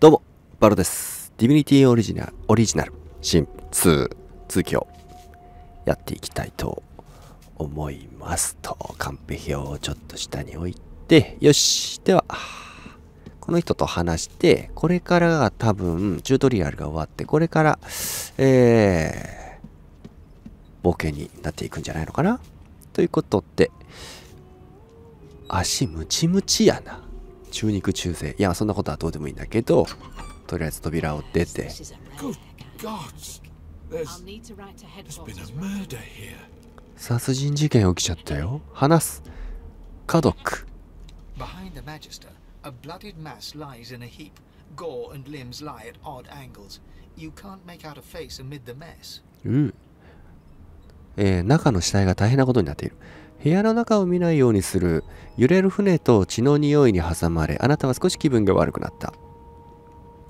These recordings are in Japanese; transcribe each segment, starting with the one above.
どうも、バロです。ディビニティオリジナル、オリジナル、シン2、続きをやっていきたいと思いますと、カンペ表をちょっと下に置いて、よし。では、この人と話して、これからが多分、チュートリアルが終わって、これから、えー、冒険になっていくんじゃないのかな？ということで、足ムチムチやな。中肉中背。いや、そんなことはどうでもいいんだけど、とりあえず扉を出て! There's, there's. 殺人事件起きちゃったよ。話す。家族。Behind the Magister, a bloodied mass lies in a heap. Gore and limbs lie at odd angles. You can't make out a face amid the mess. うん。えー中の死体が大変なことになっている。部屋の中を見ないようにする。揺れる船と血の匂いに挟まれ、あなたは少し気分が悪くなった。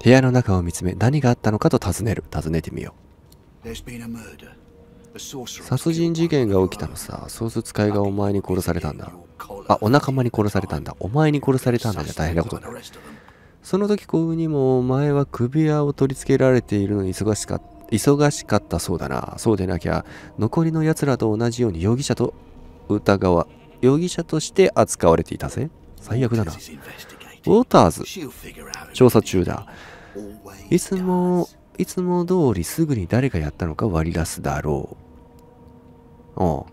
部屋の中を見つめ、何があったのかと尋ねる。尋ねてみよ.う。殺人事件が起きたのさ。ソース使いがお前に殺されたんだ。あ、お仲間に殺されたんだ。お前に殺されたんだじゃ大変なことになる。その時幸運にもお前は首輪を取り付けられているのに忙しかった忙しかったそうだな。そうでなきゃ残りの奴らと同じように容疑者と疑わ容疑者として扱われていたぜ。最悪だな。ウォーターズ調査中だ。いつもいつも通りすぐに誰がやったのか割り出すだろう。おう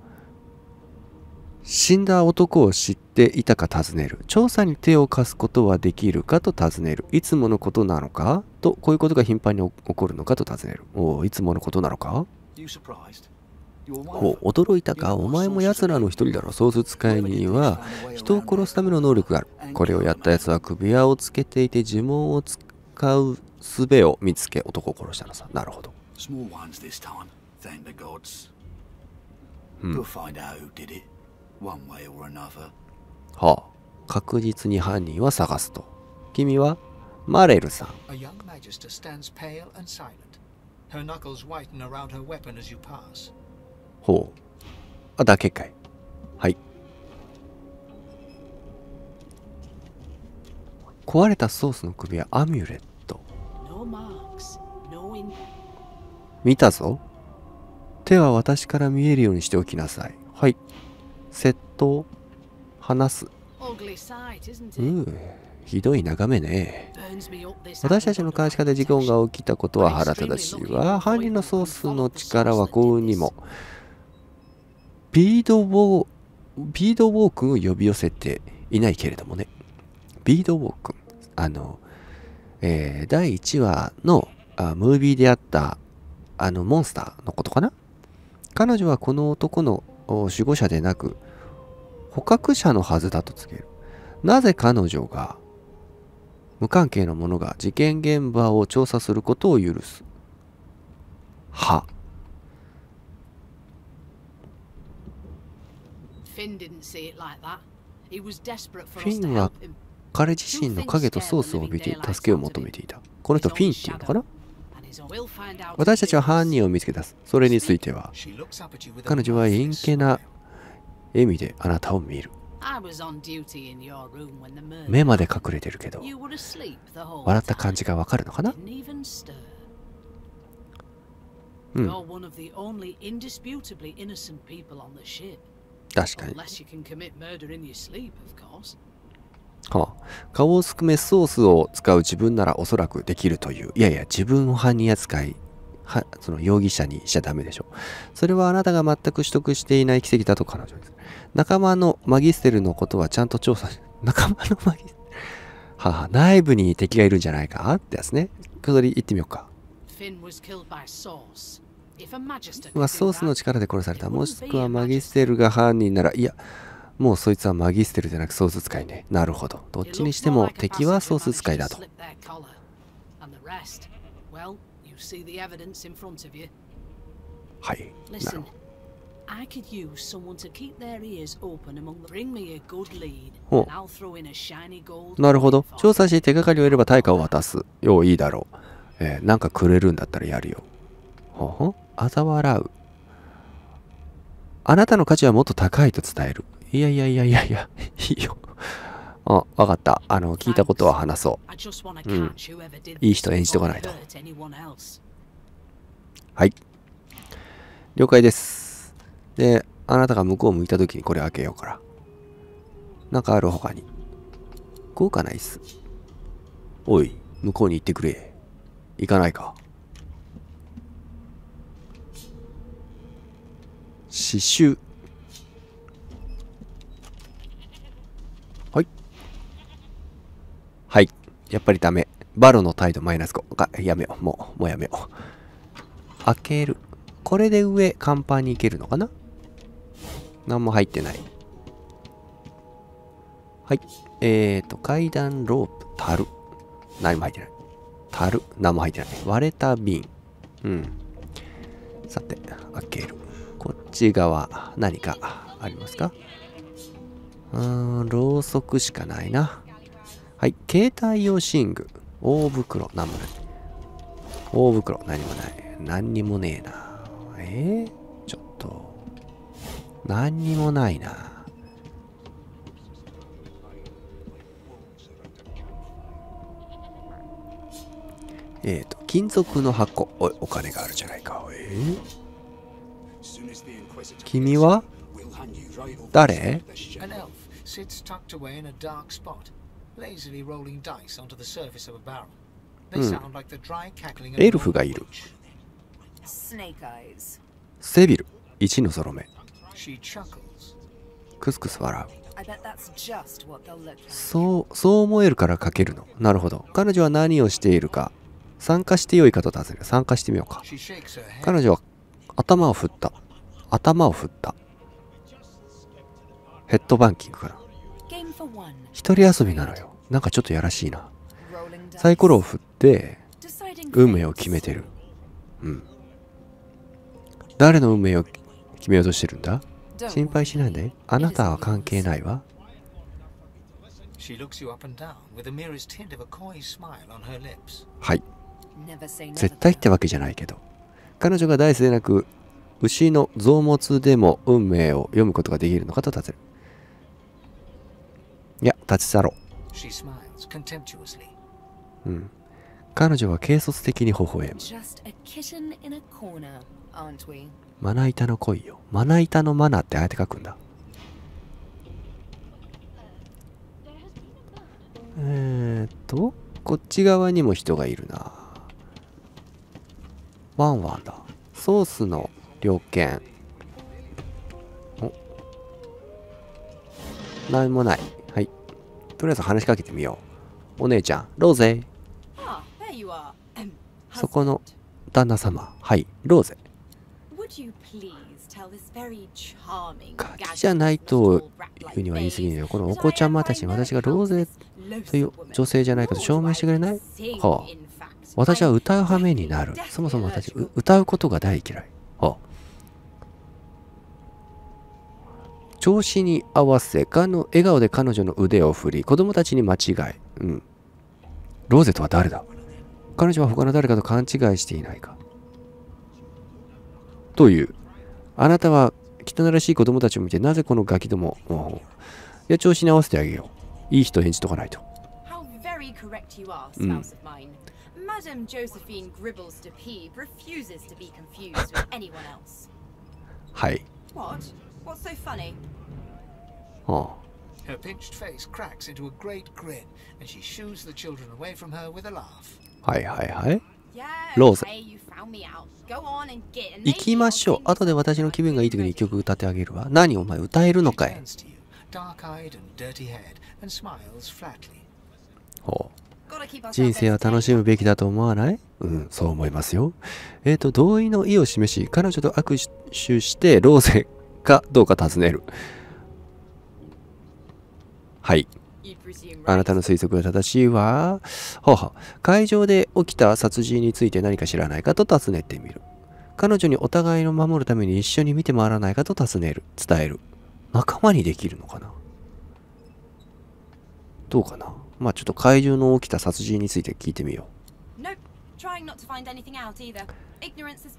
死んだ男を知っていたか尋ねる。調査に手を貸すことはできるかと尋ねる。いつものことなのかと、こういうことが頻繁に起こるのかと尋ねる。おういつものことなのか？こう驚いたかお前も奴らの一人だろ。ソース使いには人を殺すための能力がある。これをやった奴は首輪をつけていて呪文を使う術を見つけ男を殺したのさ。なるほど。はあ、確実に犯人は探すと。君はマレルさん。ほう。あ、だけかい。はい。壊れたソースの首はアミュレット。見たぞ。手は私から見えるようにしておきなさい。はい。窃盗。話す。う?ーひどい眺めね。私たちの監視下で事故が起きたことは腹立たしいわ。犯人のソースの力は幸運にも。ビードウォー、ビードウォークを呼び寄せていないけれどもね。ビードウォーク。あの、えー第1話のあムービーであったあのモンスターのことかな？彼女はこの男の守護者でなく捕獲者のはずだと告げる。なぜ彼女が無関係の者が事件現場を調査することを許す？は。フィンは彼自身の影とソースを見て助けを求めていた。この人フィンっていうのかな？私たちは犯人を見つけ出す。それについては彼女は陰気な笑みであなたを見る。目まで隠れてるけど笑った感じがわかるのかな？うん確かに。はあ、顔をすくめソースを使う自分ならおそらくできるという。いやいや、自分を犯人扱い、はその容疑者にしちゃダメでしょ。それはあなたが全く取得していない奇跡だと彼女です。仲間のマギステルのことはちゃんと調査し、仲間のマギステル。はあ、内部に敵がいるんじゃないかってやつね。それ言ってみようか。Finn was killed by Source. ま、ソースの力で殺された。もしくはマギステルが犯人なら、いや、もうそいつはマギステルじゃなくソース使いね。なるほど。どっちにしても敵はソース使いだと。はい。なるほど。なるほど。調査し、手がかりを得れば対価を渡す。よう、いいだろう。え、なんかくれるんだったらやるよ。ほうほう。あざ笑う。あなたの価値はもっと高いと伝える。いやいやいやいやいや、いいよ。あ、わかった。あの、聞いたことは話そ I just want to Hmm. catch whoever did いい人演じとかないと。はい。了解です。で、あなたが向こう向いた時にこれ開けようから。なんかある他に。豪華な椅子。おい、向こうに行ってくれ。行かないか。刺繍。はい。はい。やっぱりダメ。バロの態度マイナス5。あやめよう。もう、もうやめよう。開ける。これで上、甲板に行けるのかな？何も入ってない。はい。えーと、階段、ロープ、樽。何も入ってない。樽、何も入ってない。割れた瓶。うん。さて、開ける。こっち側、何かありますか？うーん、ろうそくしかないな。はい。携帯用寝具。大袋、何もない。大袋、何もない。何にもねえな。えー、ちょっと。何にもないな。えっ、と、金属の箱。おい、お金があるじゃないか。えー、君は誰エルフがいる。セビル、一のソロ目。クスクス笑う。そう、そう思えるからかけるの。なるほど。彼女は何をしているか。参加してよいかと尋ね。参加してみようか。彼女は頭を振った。頭を振った。ヘッドバンキングかな一人遊びなのよ。なんかちょっとやらしいな。サイコロを振って運命を決めてる。うん。誰の運命を決めようとしてるんだ？心配しないで。あなたは関係ないわ。はい。絶対ってわけじゃないけど。彼女がダイスでなく、牛の臓物でも運命を読むことができるのかと尋ねる。いや、立ち去ろ.う。うん。彼女は軽率的に微笑む。Corner? まな板の恋よ。まな板のマナってあえて書くんだ。えーっと、こっち側にも人がいるな。ワンワンだ。ソースの猟犬。お何もない。はい。とりあえず話しかけてみよう。お姉ちゃん、ローゼ。Ah. そこの旦那様。はい、ローゼ。ガキじゃないと言うには言い過ぎるよ。このお子ちゃまたちに私がローゼという女性じゃないかと証明してくれない？はあ私は歌う羽目になる。そもそも私、う歌うことが大嫌い。はあ調子に合わせ、かの笑顔で彼女の腕を振り、子供たちに間違い。うん。ローゼとは誰だ？彼女は他の誰かと勘違いしていないか。という。あなたは汚らしい子供たちを見て、なぜこのガキども？を。いや、調子に合わせてあげよう。いい人演じとかないと。How very Madame Josephine Gribbles de P refuses to be confused with anyone else. はい。What? What's so funny? は Her pinched face cracks into a great grin, and she shoos the children away from her with a laugh. あ、はいはいはい。Yeah, Rose. okay, you found me out. Go on and get and 行きましょう。後で私の気分がいい時に一曲歌ってあげるわ。何お前歌えるのかい.ほう。人生は楽しむべきだと思わない？うん、そう思いますよ。えっ、と、同意の意を示し、彼女と握手して、ローゼかどうか尋ねる。はい。あな?たの推測が正しいわ。ほうほう。会場で起きた殺人について何か知らないかと尋ねてみる。彼女にお互いの守るために一緒に見て回らないかと尋ねる。伝える。仲間にできるのかな？どうかな？まあちょっと怪獣の起きた殺人について聞いてみよう。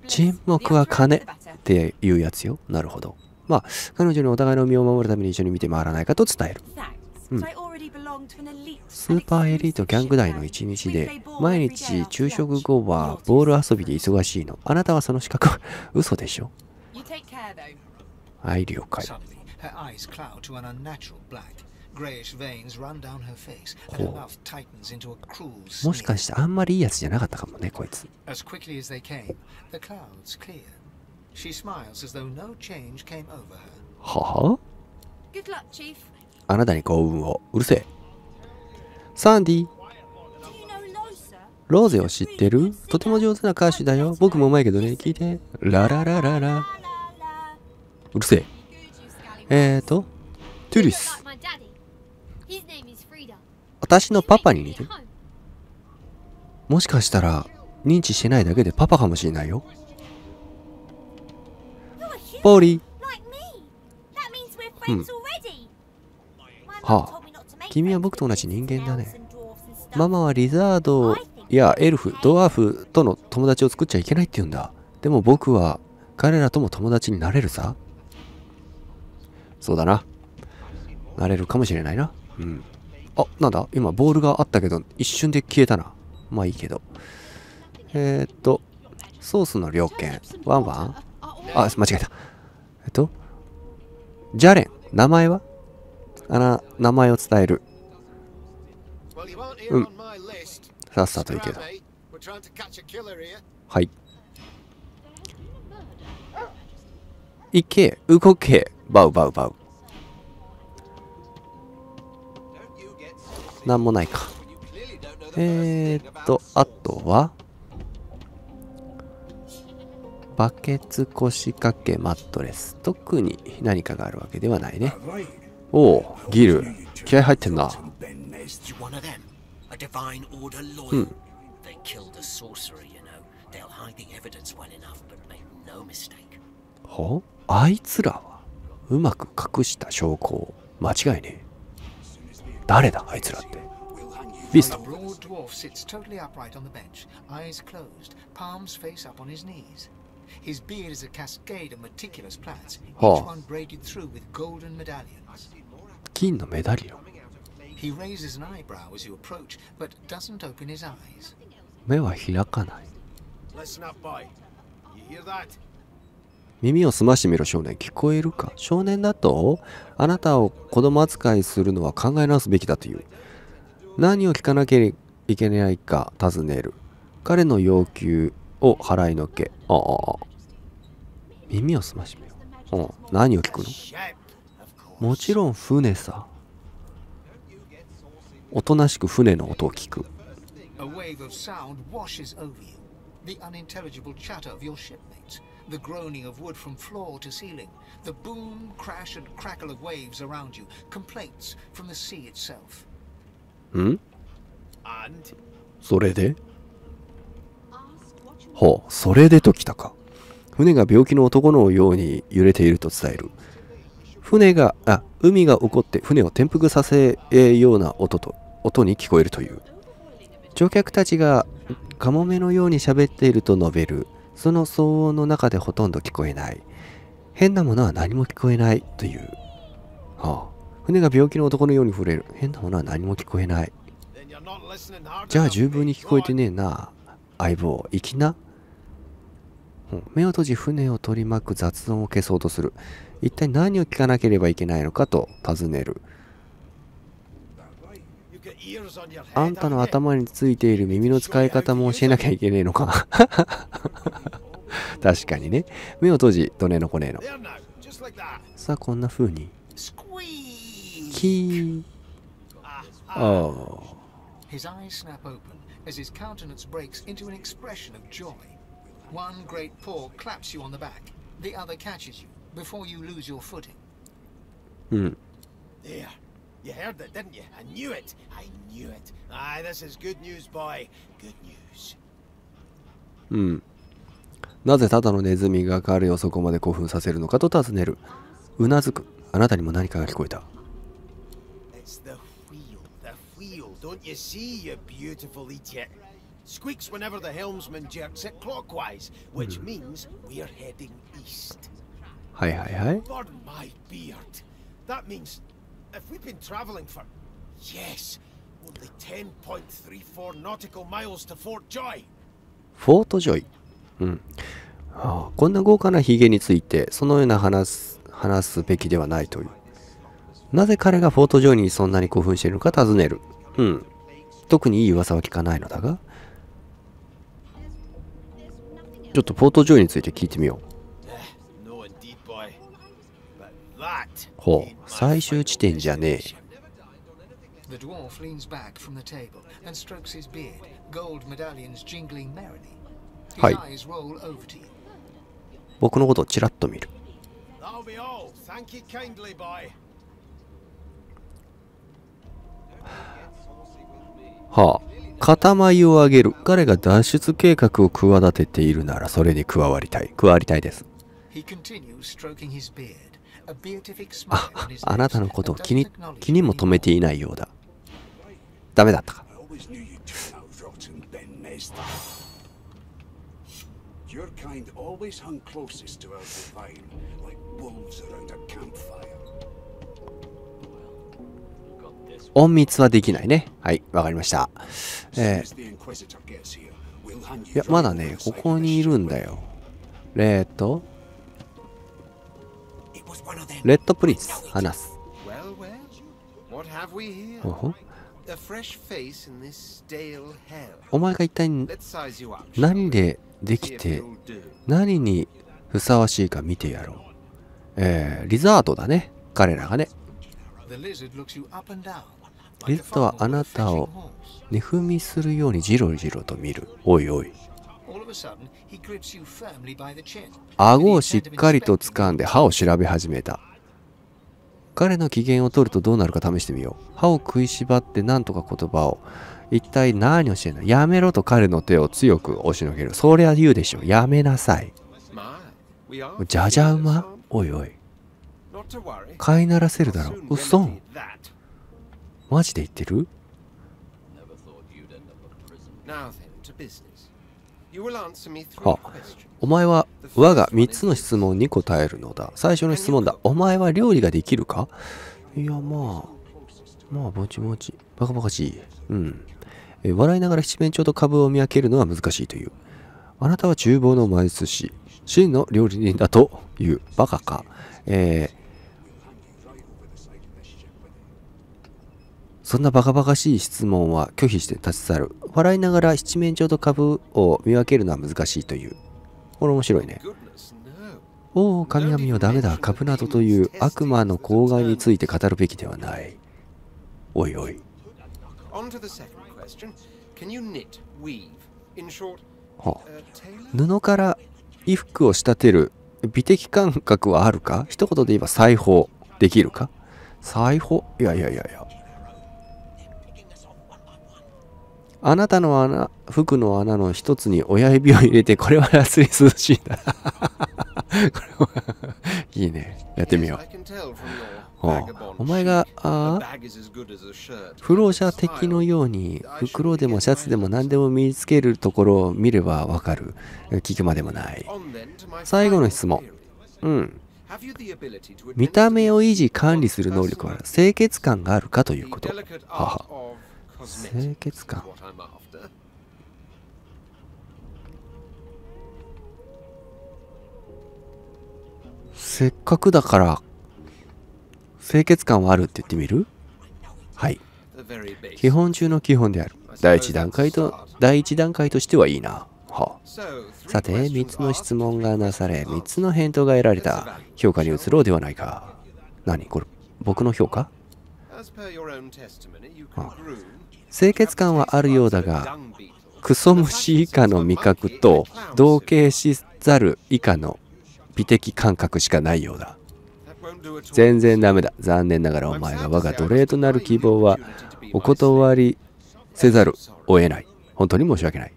沈黙は金っていうやつよ。なるほど。まあ、彼女にお互いの身を守るために一緒に見て回らないかと伝える。スーパーエリートギャング代の一日で、毎日昼食後はボール遊びで忙しいの。あなたはその資格嘘でしょ？はい、了解。Greyish veins run down her face, and her Oh. mouth tightens into a cruel もし sneer. かしてあんまりいいやつじゃなかったかもねこいつ As quickly as they came, the clouds cleared. She smiles as though no change came over her. はあ Good luck, Chief. あなたに幸運をうるせえサンディ?ローゼを知ってるとても上手な歌手だよ僕もうまいけどね聞いてラララララうるせえ.えーとトゥリス like my daddy. His name is Frida. 私のパパに似てる？もしかしたら認知してないだけでパパかもしれないよ。ポーリー. My mum はあ君は僕と同じ人間だね.ママはリザードやエルフドワーフとの友達を作っちゃいけないって言うんだ。でも僕は彼らとも友達になれるさ。そうだな。なれるかもしれないなうん。あなんだ？今ボールがあったけど一瞬で消えたな。まあいいけど。えー、っとソースの料券ワンワン？あ間違えた。えっとジャレン。名前は？あら名前を伝える。Well, you aren't here Mm. on my list. さっさといいけどはい。行け、動け、バウバウバウ。なもないか。え、っと、あとはバケツ腰掛けマットレス。特に何かがあるわけではないね。おお、ギル。気合入ってんな。うん、はあいつらはうまく隠した証拠を間違いねえ誰だあいつらってビス A ト broad dwarf sits totally upright on the bench, eyes closed, palms face up on his knees. His beard is a cascade of meticulous plaits, each Oh. one braided through with golden medallions. 金のメダリオン He raises an eyebrow as you approach, but doesn't open his eyes. 目は開かない Listen up, boy. You hear that? 耳を澄ましてみろ少年。聞こえるか？少年だと？あなたを子供扱いするのは考え直すべきだという。何を聞かなければいけないか尋ねる。彼の要求を払いのけ。ああ。耳を澄ましてみろ。うん何を聞くの？もちろん船さ。おとなしく船の音を聞く。The groaning of wood from floor to ceiling, the boom, crash, and crackle of waves around you, complaints from the sea itself. ん And それでほうそれでときたか船が病気の男のように揺れていると伝える船があ海が起こって船を転覆させるような音と音に聞こえるという乗客たちがカモメのように喋っていると述べるその騒音の中でほとんど聞こえない。変なものは何も聞こえないという。はあ。船が病気の男のように触れる。変なものは何も聞こえない。じゃあ十分に聞こえてねえな。相棒。行きな目を閉じ船を取り巻く雑音を消そうとする。一体何を聞かなければいけないのかと尋ねる You've got ears on your head, あんたの?頭についている耳の使い方も教えなきゃいけねえのか確かにね目を閉じどねのこねえの.さあこんな風に.キー Ah, あ ah. あ His eyes snap open as his countenance breaks into an expression of joy. One great paw claps you on the back, the other catches you before you lose your footing. うん There. You heard it, didn't you? I knew it. I knew it. Aye, this is good news, boy. Good news. うんなぜただのネズミが彼をそこまで興奮させるのかと尋ねるうなずくあなたにも何かが聞こえた It's the wheel. The wheel. Don't you see, you beautiful idiot? Squeaks whenever the helmsman jerks it clockwise, which means we're heading east. はいはいはい Pardon my beard. That means if we've been traveling for Yes. Only 10.34 nautical miles to Fort Joy. フォートジョイ。うん。はあ、こんな豪華なヒゲについて、そのような話す、話すべきではないという。なぜ彼がフォートジョイにそんなに興奮しているのか尋ねる。うん。特にいい噂は聞かないのだが。ちょっとフォートジョイについて聞いてみよう。ほう。最終地点じゃねえ。The dwarf leans back from the table and strokes his beard, gold medallions jingling merrily. His Hi. eyes roll over to you. 僕のことをちらっと見る。that'll be all. Thank you kindly, boy. はあ。塊を上げる。彼が脱出計画を企てているなら、それに加わりたい。加わりたいです。He continues stroking his beard, ああなたのことを気に,気にも留めていないようだ。ダメだったか。オンはできないね。はいわかりました、えー、いやまだねここにいるんだよ。えっ、と。レッドプリンス、話す。お,前が一体何でできて何にふさわしいか見てやろう。えー、リザードだね、彼らがね。リザードはあなたを寝踏みするようにじろじろと見る。おいおい。顎をしっかりと掴んで歯を調べ始めた。彼の機嫌を取るとどうなるか試してみよう。歯を食いしばって何とか言葉を。一体何をしてんの？やめろと彼の手を強く押しのける。そりゃ言うでしょ。やめなさい。じゃじゃ馬?おいおい。飼いならせるだろ soon。嘘 remedy that. マジで言ってる？は questions. お前は我が3つの質問に答えるのだ。最初の質問だ。お前は料理ができるか？いや、まあ、まあ、ぼちぼち。バカバカしい。うん。えー笑いながら七面鳥と株を見分けるのは難しいという。あなたは厨房の魔術師、真の料理人だという。バカか。えーそんなバカバカしい質問は拒否して立ち去る。笑いながら七面鳥と株を見分けるのは難しいという。これ面白いね。おお、神々よダメだ。株などという悪魔の公害について語るべきではない。おいおい。は uh? 布から衣服を仕立てる美的感覚はあるか？一言で言えば裁縫できるか？裁縫？いやいやいやいや。あなたの穴、服の穴の一つに親指を入れて、これは安い涼しいんだ。これはいいね。やってみよう。おお前が.あ.不老者的のように袋でもシャツでも何でも身につけるところを見ればわかる聞くまでもない最後の質問.うん見た目を維持管理する能力は清潔感があるかということはは清潔感.せっかくだから清潔感はあるって言ってみる？はい.基本中の基本である。第一段階と第一段階としてはいいな。は。さて questions 3つの質問がなされ two 3つの返答が得られた評価に移ろうではないか。何？これ僕の評価？As per 清潔感はあるようだがクソ虫以下の味覚と同型しざる以下の美的感覚しかないようだ。全然ダメだ。残念ながらお前が我が奴隷となる希望はお断りせざるを得ない。本当に申し訳ない。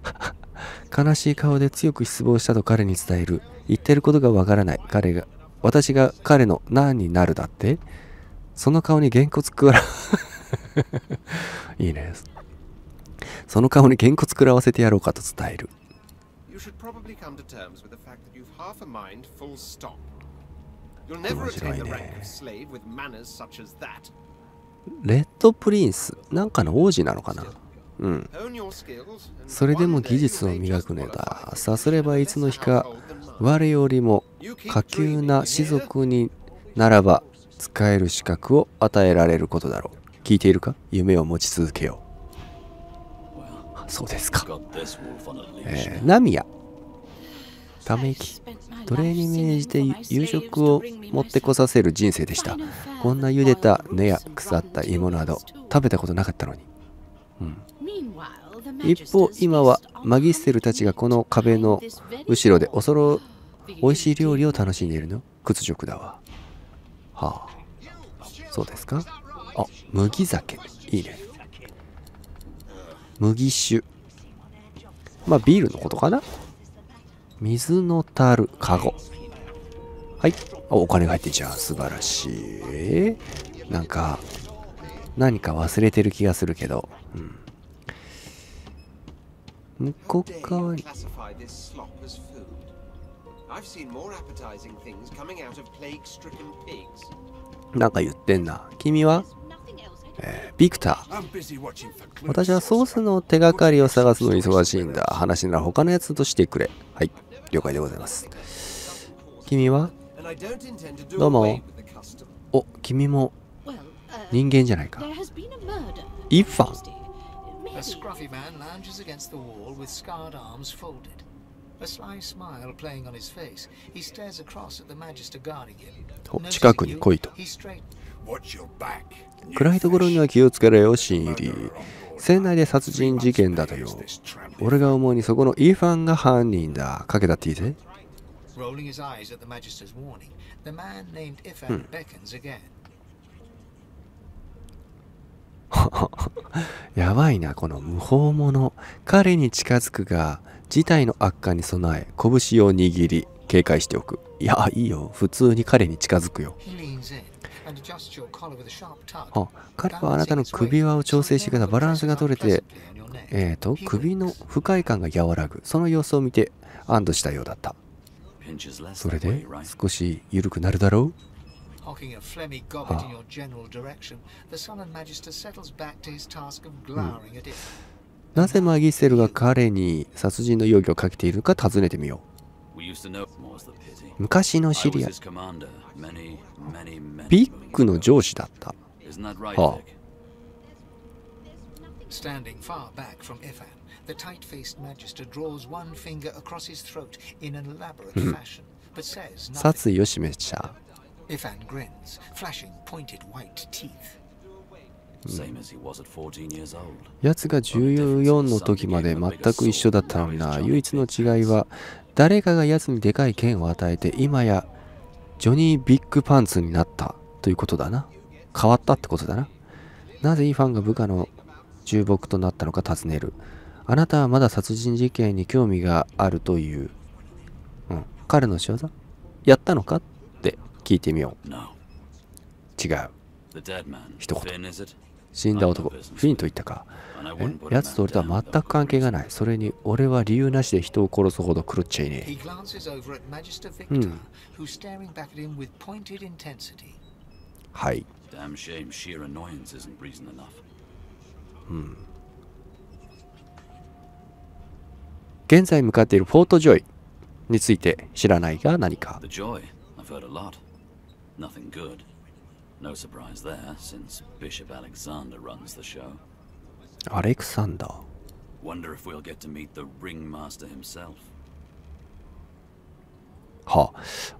悲しい顔で強く失望したと彼に伝える。言ってることがわからない。彼が私が彼の何になるだって？その顔にげんこつくわら いいね。その顔に肩骨食らわせてやろうかと伝える。面白いね。レッドプリンスなんかの王子なのかな？うん。それでも技術を磨くのださすればいつの日か我よりも下級な士族にならば使える資格を与えられることだろう。聞いているか？夢を持ち続けよう。そうですか.えーナミヤ。ため息。奴隷に命じて夕食を持ってこさせる人生でした。こんな茹でた根や腐った芋など食べたことなかったのに。一方今はマギステルたちがこの壁の後ろで恐ろ美味しい料理を楽しんでいるの？屈辱だわ。はあ。そうですか？あ麦酒。いいね。麦酒。まあビールのことかな。水のたるカゴ。はい。お金が入ってんじゃん。素晴らしい。なんか何か忘れてる気がするけど、うん、向こう側に。なんか言ってんな。君は？えービクター.私はソースの手がかりを探すのに忙しいんだ話なら他のやつとしてくれはい了解でございます君はどうも.お君も人間じゃないか.イファン A scruffy man lounges against the wall with scarred arms folded. A sly smile playing on his face, he stares across at the Magister guarding him. と近くに来いと暗いところには気をつけろよ新入り船内で殺人事件だとよ.俺が思うにそこのイーファンが犯人だ。かけたっていいぜ。Rolling his eyes at the Magister's warning, the man named Ifan beckons again. やばいなこの無法者。彼に近づくが事態の悪化に備え拳を握り警戒しておく。いやいいよ。普通に彼に近づくよあ彼はあなたの首輪を調整してくらバランスが取れて、えー、と首の不快感が和らぐ。その様子を見て安堵したようだった。それで少し緩くなるだろう、なぜマギセルが彼に殺人の容疑をかけているか尋ねてみよう。昔のシリアビッグの.上司だった Oh. Vic? Standing far back from Ifan, the tight-faced Magister draws one finger across his throat in an elaborate fashion, but says nothing. 殺意を示した Ifan grins, flashing pointed white teeth. Same as he was at 14 years old. 奴が14の時まで全く一緒だったのにな唯一の違いは誰かが奴にでかい剣を与えて今やジョニー・ビッグパンツになったということだな。変わったってことだな。なぜイーファンが部下の重木となったのか尋ねる。あなたはまだ殺人事件に興味があるという、うん、彼の仕業？やったのか？って聞いてみよ.う。違う.一言?死んだ男フィンと言ったか。やと俺とは全く関係がない。それに俺は理由なしで人を殺すほど狂っちゃいねえ、はい。うん向かっているフォートジョイについて知らないが何か。No surprise there, since Bishop Alexander runs the show. アレクサンダー Wonder if we'll get to meet the ringmaster himself. は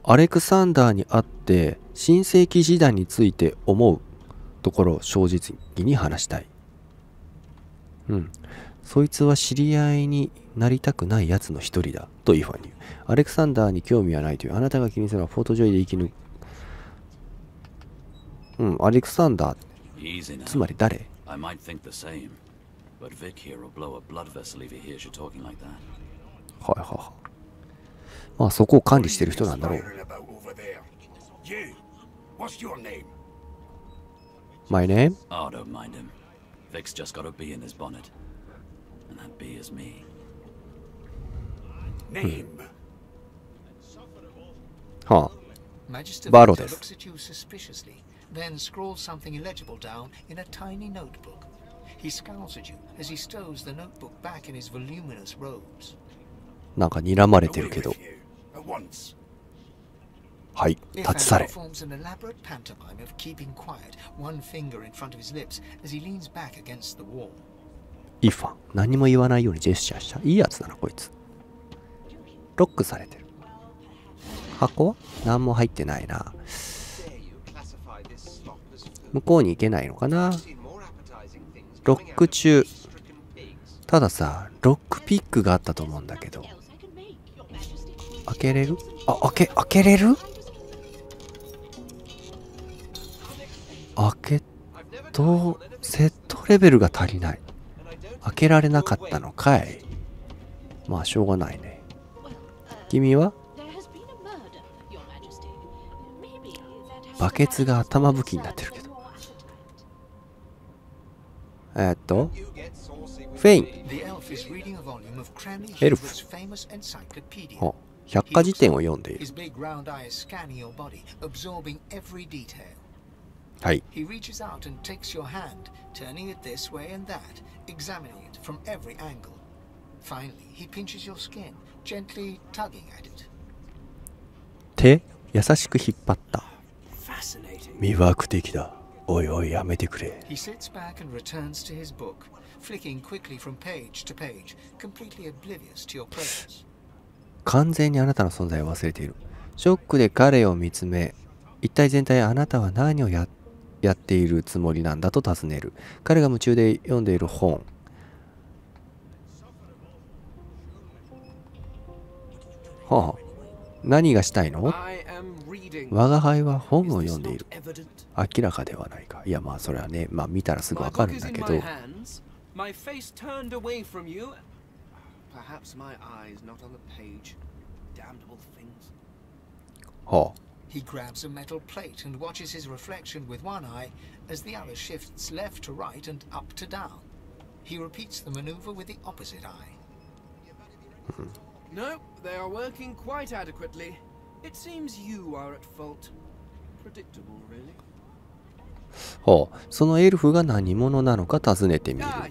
あアレクサンダーに会って新世紀時代について思うところを正直に話したいうんそいつは知り合いになりたくないやつの一人だとイーファンに言うアレクサンダーに興味はないというあなたが気にするのはフォートジョイで生き抜くうん、アレクサンダー。つまり誰？はいはいはい。まあそこを管理してる人なんだろう。My name? はあ、バロです。Then scrawls something illegible down in a tiny notebook. He scowls at you as he stows the notebook back in his voluminous robes. なんか睨まれてるけど.はい立ち去れ performs an elaborate pantomime of keeping quiet, one finger in front of his lips as he leans back against the wall. イファン何も言わないようにジェスチャーしたいいやつだなこいつロックされてる箱は何も入ってないな向こうに行けないのかな？ロック中。たださロックピックがあったと思うんだけど。開けれる？あ開け開けれる？開けとセットレベルが足りない。開けられなかったのかい。まあしょうがないね。君は？バケツが頭武きになってるけど。え、っと、フェイン。エルフ。百科事典を読んで。はい。手、優しく引っ張った。魅惑的だ。おいおいやめてくれ He sits back and returns to his book, flicking quickly from page to page, completely oblivious to your presence. 完全にあなたの存在を忘れているショックで彼を見つめ一体全体あなたは何をややっているつもりなんだと尋ねる彼が夢中で読んでいる本はあ何がしたいの.我が輩は本を読んでいる?明らかではないかいやまあそれはねまあ見たらすぐわかるんだけど my face turned away from you. Perhaps my eyes not on the page. Damnable things. はあ He grabs a metal plate and watches his reflection with one eye as the other shifts left to right and up to down. He repeats the maneuver with the opposite eye. No, they are working quite adequately. It seems you are at fault. Predictable, really. ほう。そのエルフが何者なのか尋ねてみる。Ah,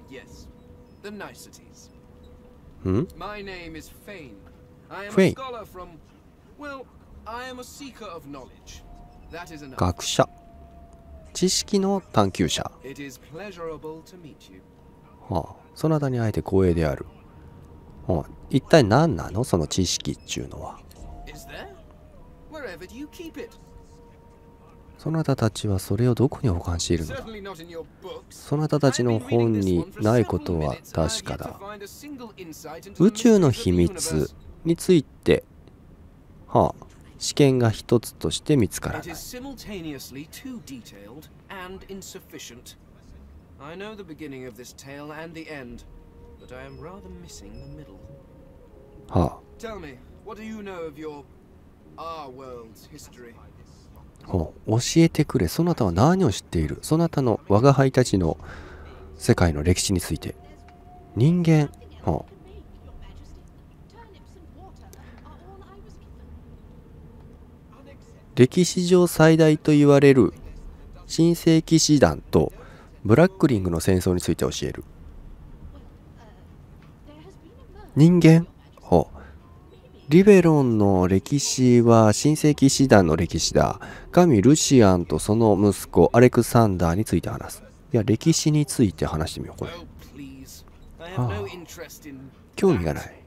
んフェイン。学者。知識の探求者。はあ、そなたに会えて光栄である。はあ、一体何なの？その知識っていうのは。そなたたちはそれをどこに保管しているのそなたたちの本にないことは確かだ。宇宙の秘密について、はあ、試験が一つとして見つからな。はあ。教えてくれ。そなたは何を知っている？そなたの我が輩たちの世界の歴史について。人間。歴史上最大と言われる新世紀師団とブラックリングの戦争について教える人間リベロンの歴史は新世紀師団の歴史だ。神ルシアンとその息子アレクサンダーについて話す。いや、歴史について話してみよう、これ。興味がない。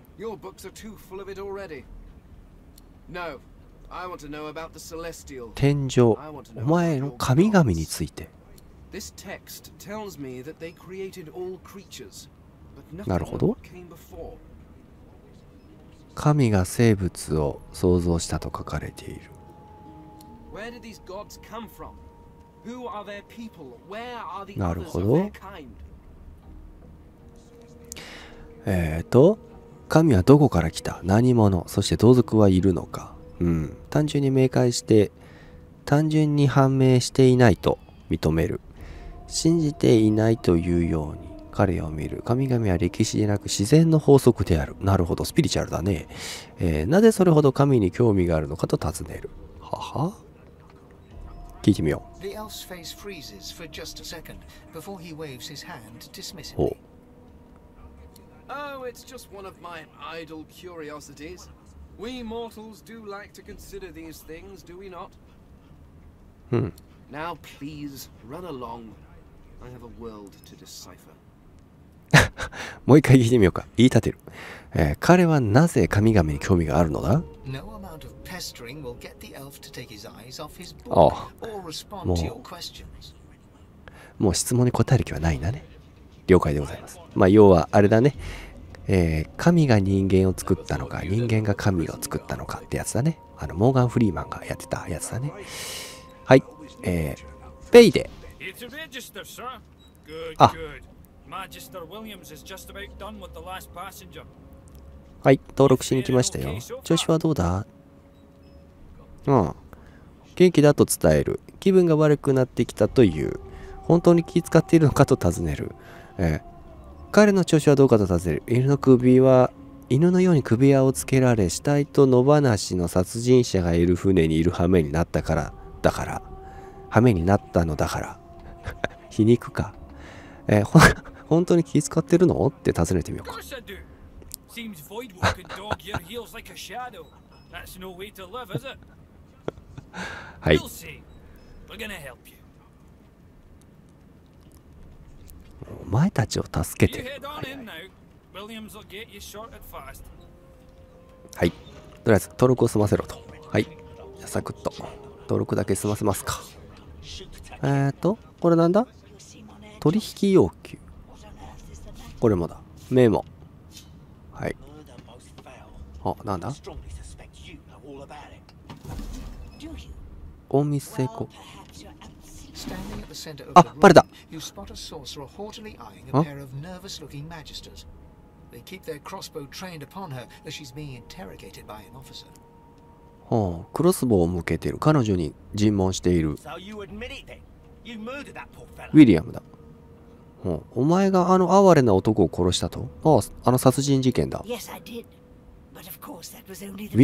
天井、お前の神々について。なるほど。神が生物を創造したと書かれている。なるほど?えーと神はどこから来た？何者？そして同族はいるのか？うん。単純に明解して単純に判明していないと認める。信じていないというように彼を見る神々は歴史でなく自然の法則であるなるほどスピリチュアルだね、えーなぜそれほど神に興味があるのかと尋ねるはは聞いてみよ The elf's face freezes for just a second before he waves his hand う.ほ Oh, it's just one of my idle curiosities. We mortals do like to consider these things, do we not? ううん Now, please, run along. I have a world to decipher. もう一回聞いてみようか。言い立てる、えー彼はなぜ神々に興味があるのだ？Oh. More. to your questions. もう質問に答える気はないんだね。了解でございます。まあ要はあれだね。えー神が人間を作ったのか人間が神を作ったのかってやつだね。あのモーガン・フリーマンがやってたやつだね。はい。えー、ペイで。It's Ah. Magister Williams is just about done with the last passenger. はい登録しに来ましたよ。調子はどうだ？うん。元気だと伝える。気分が悪くなってきたという。本当に気遣っているのかと尋ねる、えー彼の調子はどうかと尋ねる。犬の首は犬のように首輪をつけられ死体と野放しの殺人者がいる船にいる羽目になったからだから。羽目になったのだから。皮肉か。えーほん本当に気遣ってるの？って尋ねてみようか。はい。お前たちを助けて。はい。とりあえず登録を済ませろと。はい。サクッと。登録だけ済ませますか。えっ、ー、と、これなんだ？取引要求。これもだ。メモ。はい。あ、なんだ？お見せこ。あ、バレた。んほ、クロスボウを向けている。彼女に尋問している。ウィリアムだ。お前があの哀れな男を殺したと？ああ、あの殺人事件だ。ウィ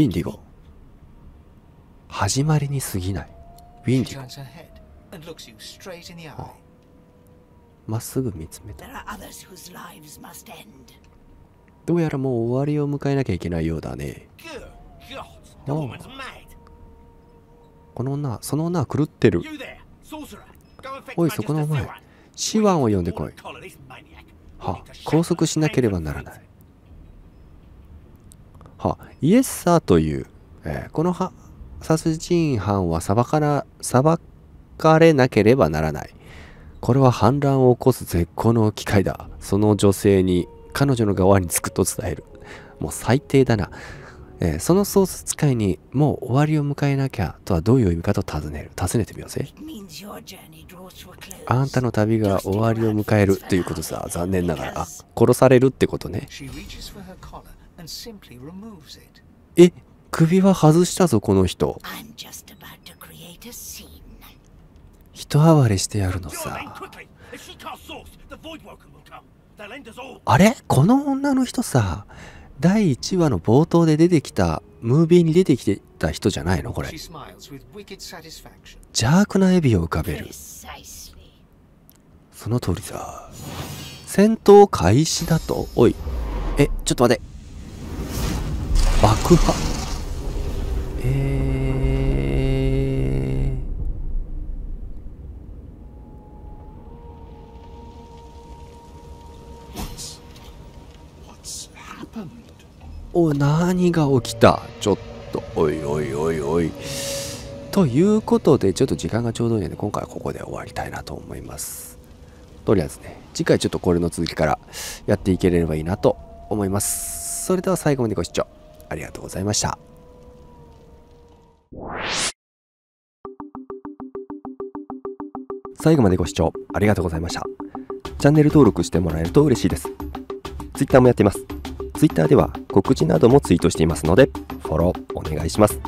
ンディゴ。始まりに過ぎない。ウィンディゴ。まっすぐ見つめた。どうやらもう終わりを迎えなきゃいけないようだね。この女、その女狂ってる。おい、そこのお前。シワンを呼んでこい。は、拘束しなければならない。は、イエスサーという、えーこのは殺人犯は裁から、裁かれなければならない。これは反乱を起こす絶好の機会だ。その女性に彼女の側につくと伝える。もう最低だな。えー、その創設会にもう終わりを迎えなきゃとはどういう意味かと尋ねる。尋ねてみようぜ。あんたの旅が終わりを迎えるということさ残念ながら。あ殺されるってことね。え首は外したぞこの人。人哀れしてやるのさ。あれ？この女の人さ第1話の冒頭で出てきた、ムービーに出てきてた人じゃないの？これ.邪悪なエビを浮かべる。その通りさ。戦闘開始だとおい。え、ちょっと待て。爆破。えお何が起きた？ちょっとおいおいおいおい。ということでちょっと時間がちょうどいいので今回はここで終わりたいなと思います。とりあえずね次回ちょっとこれの続きからやっていければいいなと思います。それでは最後までご視聴ありがとうございました。最後までご視聴ありがとうございました。チャンネル登録してもらえると嬉しいです。Twitter もやっています。Twitter では告知などもツイートしていますのでフォローお願いします。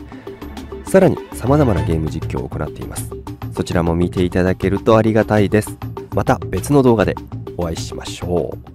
さらに様々なゲーム実況を行っています。そちらも見ていただけるとありがたいです。また別の動画でお会いしましょう。